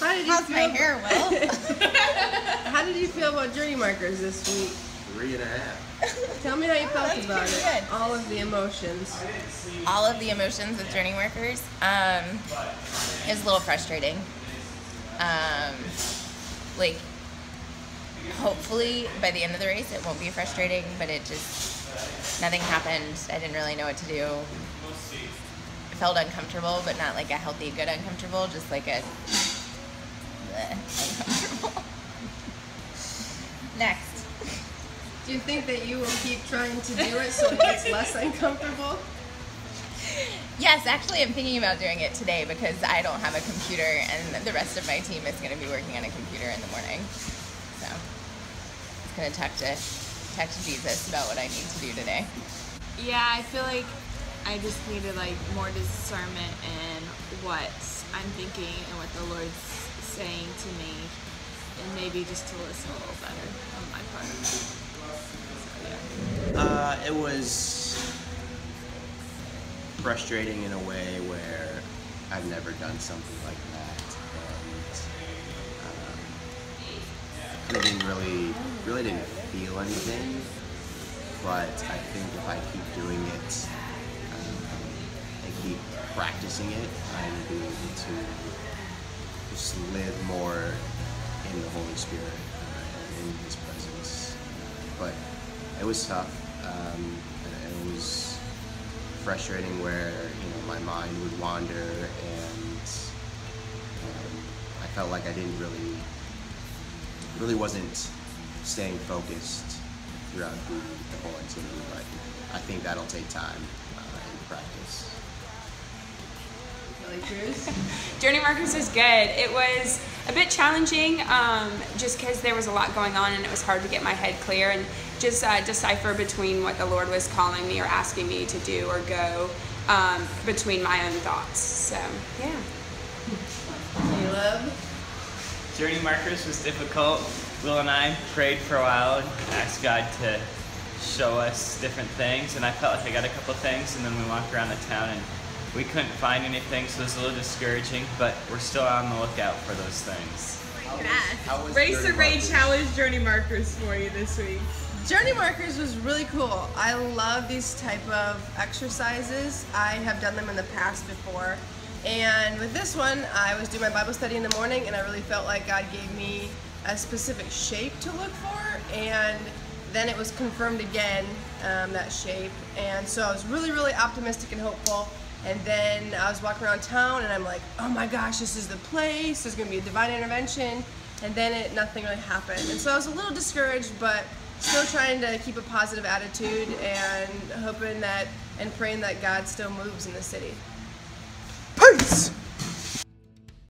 How did you How's feel? my hair, Will? How did you feel about journey markers this week? Three and a half. Tell me how you felt That's about it. good. All of the emotions. All of the emotions of journey Markers. Um, it was a little frustrating. Um, like, hopefully by the end of the race it won't be frustrating, but it just nothing happened. I didn't really know what to do. I felt uncomfortable, but not like a healthy, good uncomfortable, just like a bleh, uncomfortable. Next. Do you think that you will keep trying to do it so it gets less uncomfortable? Yes, actually, I'm thinking about doing it today because I don't have a computer, and the rest of my team is going to be working on a computer in the morning. So, I'm going to talk to talk to Jesus about what I need to do today. Yeah, I feel like I just needed like more discernment in what I'm thinking and what the Lord's saying to me, and maybe just to listen a little better on my part. So, yeah. Uh, it was frustrating in a way where I've never done something like that, and um, I didn't really, really didn't feel anything. But I think if I keep doing it um, and keep practicing it, I'm be able to just live more in the Holy Spirit uh, and in His presence. But it was tough. Um, and it was frustrating where you know my mind would wander and um, I felt like I didn't really really wasn't staying focused throughout the, the whole activity. But I think that'll take time uh, and practice. Kelly Cruz? Journey Markers was good. It was a bit challenging um, just because there was a lot going on and it was hard to get my head clear and just uh, decipher between what the Lord was calling me or asking me to do or go um, between my own thoughts. So, yeah. Caleb? Journey markers was difficult. Will and I prayed for a while and asked God to show us different things, and I felt like I got a couple things, and then we walked around the town and we couldn't find anything, so it was a little discouraging, but we're still on the lookout for those things. How was Race Journey the Rage Markers? challenge journey markers for you this week. Journey markers was really cool. I love these type of exercises. I have done them in the past before. And with this one, I was doing my Bible study in the morning and I really felt like God gave me a specific shape to look for and then it was confirmed again, um, that shape. And so I was really, really optimistic and hopeful. And then I was walking around town and I'm like, oh my gosh, this is the place. There's gonna be a divine intervention. And then it, nothing really happened. And so I was a little discouraged, but still trying to keep a positive attitude and hoping that and praying that God still moves in the city. Peace!